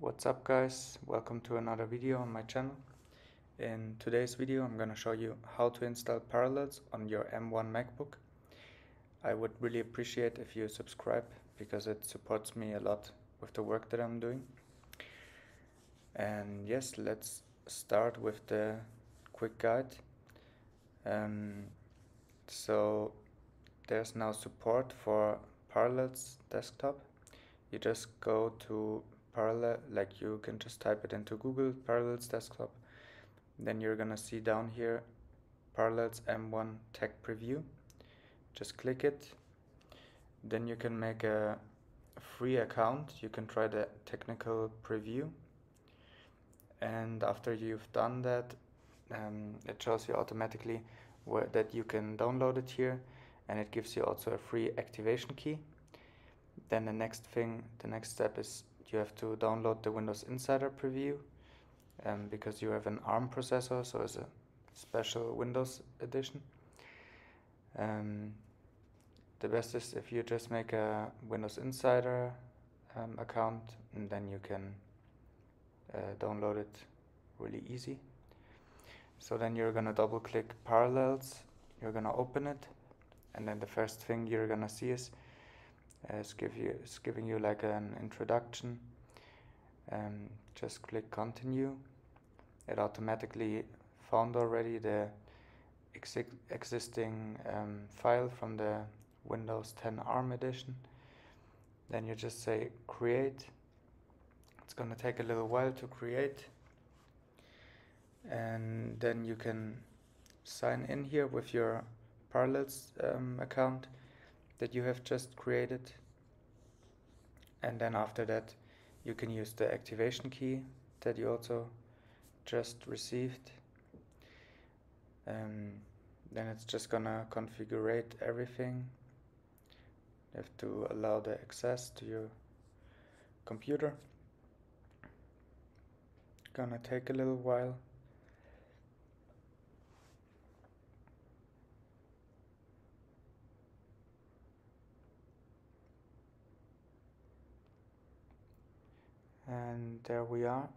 What's up guys, welcome to another video on my channel. In today's video I'm gonna show you how to install Parallels on your M1 MacBook. I would really appreciate if you subscribe because it supports me a lot with the work that I'm doing. And yes, let's start with the quick guide. Um, so there's now support for Parallels desktop. You just go to Parallel, like you can just type it into Google Parallels desktop. Then you're gonna see down here Parallels M1 Tech Preview. Just click it. Then you can make a free account. You can try the technical preview. And after you've done that, um, it shows you automatically where, that you can download it here and it gives you also a free activation key. Then the next thing, the next step is you have to download the Windows Insider preview um, because you have an ARM processor, so it's a special Windows edition. Um, the best is if you just make a Windows Insider um, account and then you can uh, download it really easy. So then you're gonna double click Parallels, you're gonna open it, and then the first thing you're gonna see is is give you is giving you like an introduction. Um, just click continue. It automatically found already the exi existing um, file from the Windows 10 ARM edition. Then you just say create. It's gonna take a little while to create. And then you can sign in here with your Parallels um, account that you have just created. And then after that you can use the activation key that you also just received. Um, then it's just gonna configure everything. You have to allow the access to your computer. Gonna take a little while and there we are.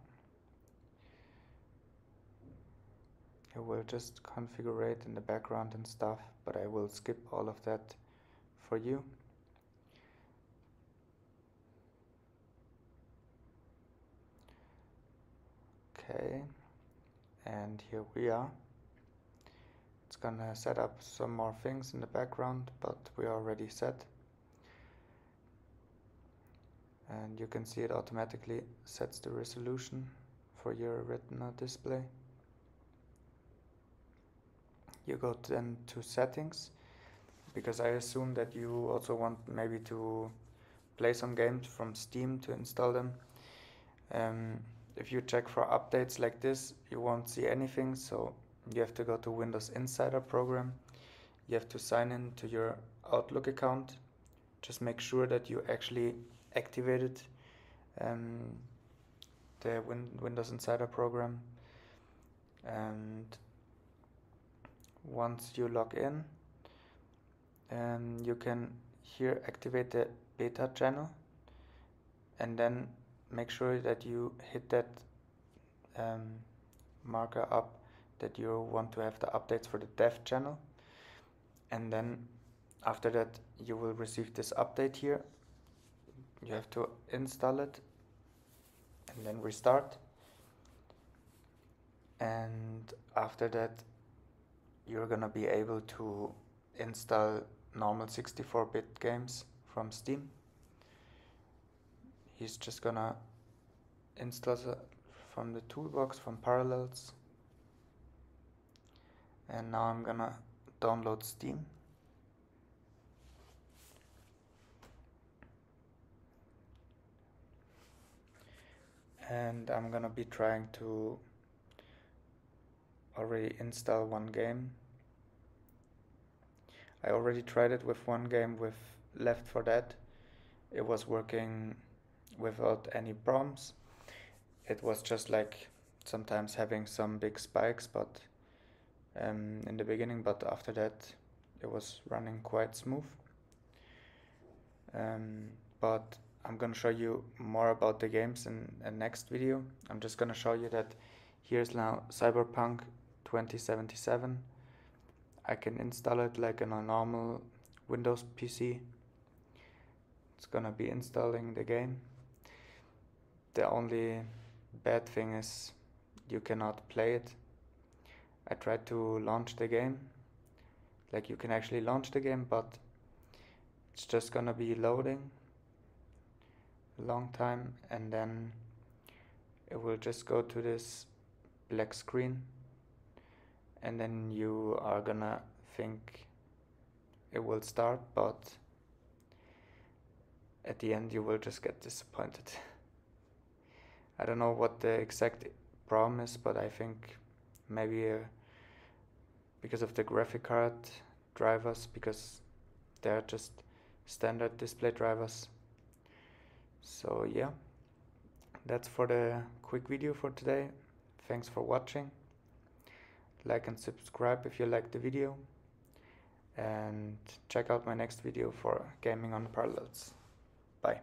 It will just configure it in the background and stuff but I will skip all of that for you. Okay and here we are. It's gonna set up some more things in the background but we are already set and you can see it automatically sets the resolution for your retina display. You go then to settings because I assume that you also want maybe to play some games from Steam to install them. Um, if you check for updates like this you won't see anything so you have to go to Windows Insider program. You have to sign in to your Outlook account. Just make sure that you actually activated um, the Win Windows Insider program. And once you log in um, you can here activate the beta channel and then make sure that you hit that um, marker up that you want to have the updates for the dev channel. And then after that you will receive this update here you have to install it and then restart. And after that you're gonna be able to install normal 64-bit games from Steam. He's just gonna install from the toolbox from Parallels. And now I'm gonna download Steam and I'm gonna be trying to already install one game. I already tried it with one game with Left 4 Dead. It was working without any problems it was just like sometimes having some big spikes but um, in the beginning but after that it was running quite smooth. Um, but I'm gonna show you more about the games in the next video. I'm just gonna show you that here's now Cyberpunk 2077. I can install it like in a normal Windows PC. It's gonna be installing the game. The only bad thing is you cannot play it. I tried to launch the game. Like you can actually launch the game, but it's just gonna be loading long time and then it will just go to this black screen and then you are gonna think it will start but at the end you will just get disappointed. I don't know what the exact problem is but I think maybe uh, because of the graphic card drivers because they're just standard display drivers so yeah that's for the quick video for today. Thanks for watching. Like and subscribe if you liked the video. And check out my next video for gaming on parallels. Bye